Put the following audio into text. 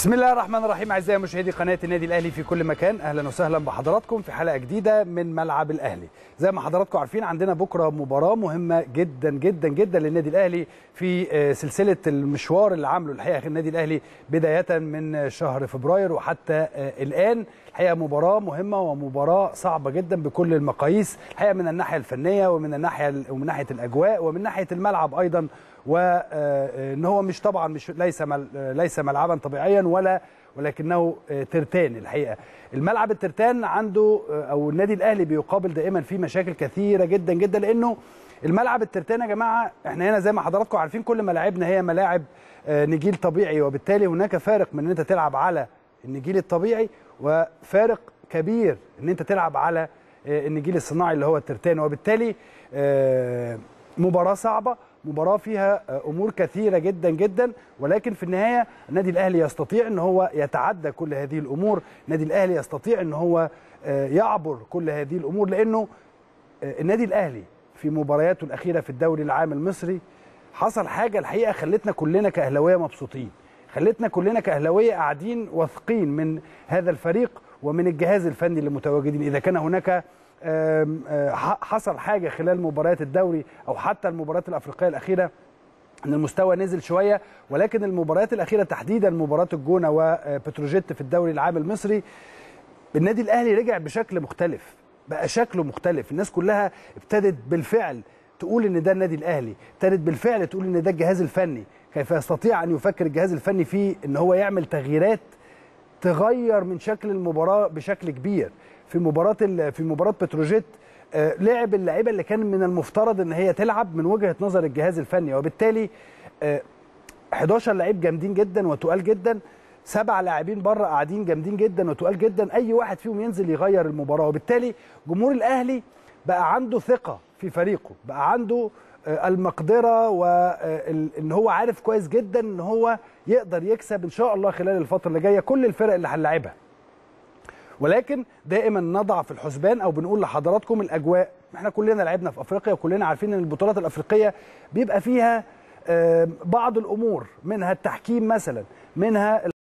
بسم الله الرحمن الرحيم أعزائي مشاهدي قناة النادي الأهلي في كل مكان. أهلا وسهلا بحضراتكم في حلقة جديدة من ملعب الأهلي. زي ما حضراتكم عارفين عندنا بكرة مباراة مهمة جدا جدا جدا للنادي الأهلي في سلسلة المشوار اللي عامله الحقيقة النادي الأهلي بداية من شهر فبراير وحتى الآن. الحقيقة مباراة مهمة ومباراة صعبة جدا بكل المقاييس. الحقيقة من الناحية الفنية ومن الناحية ومن ناحية الأجواء ومن ناحية الملعب أيضا. وان هو مش طبعا مش ليس ليس ملعبا طبيعيا ولا ولكنه ترتان الحقيقة. الملعب الترتان عنده أو النادي الأهلي بيقابل دائما فيه مشاكل كثيرة جدا جدا لأنه الملعب الترتان يا جماعة إحنا هنا زي ما حضراتكم عارفين كل ملاعبنا هي ملاعب نجيل طبيعي وبالتالي هناك فارق من إن أنت تلعب على النجيل الطبيعي وفارق كبير إن أنت تلعب على النجيل الصناعي اللي هو الترتان. وبالتالي مباراة صعبة مباراة فيها أمور كثيرة جدا جدا ولكن في النهاية النادي الأهلي يستطيع إن هو يتعدى كل هذه الأمور. النادي الأهلي يستطيع إن هو يعبر كل هذه الأمور لأنه النادي الأهلي في مبارياته الأخيرة في الدوري العام المصري حصل حاجة الحقيقة خلتنا كلنا كأهلاوية مبسوطين. خلتنا كلنا كأهلاوية قاعدين واثقين من هذا الفريق ومن الجهاز الفني اللي متواجدين إذا كان هناك حصل حاجة خلال مباريات الدوري أو حتى المباريات الأفريقية الأخيرة إن المستوى نزل شوية ولكن المباريات الأخيرة تحديدا مباراة الجونة وبتروجيت في الدوري العام المصري النادي الأهلي رجع بشكل مختلف بقى شكله مختلف الناس كلها ابتدت بالفعل تقول إن ده النادي الأهلي ابتدت بالفعل تقول إن ده الجهاز الفني كيف يستطيع أن يفكر الجهاز الفني في إن هو يعمل تغييرات تغير من شكل المباراة بشكل كبير. في مباراة في مباراة بتروجيت لعب اللعيبة اللي كان من المفترض إن هي تلعب من وجهة نظر الجهاز الفني. وبالتالي 11 لعيب جامدين جدا وتقال جدا. سبع لاعبين بره قاعدين جامدين جدا وتقال جدا. أي واحد فيهم ينزل يغير المباراة. وبالتالي جمهور الأهلي بقى عنده ثقة في فريقه بقى عنده المقدرة وان هو عارف كويس جدا إن هو يقدر يكسب إن شاء الله خلال الفترة اللي جاية كل الفرق اللي هنلاعبها ولكن دائما نضع في الحسبان أو بنقول لحضراتكم الأجواء. إحنا كلنا لعبنا في أفريقيا وكلنا عارفين إن البطولات الأفريقية بيبقى فيها بعض الأمور منها التحكيم مثلا منها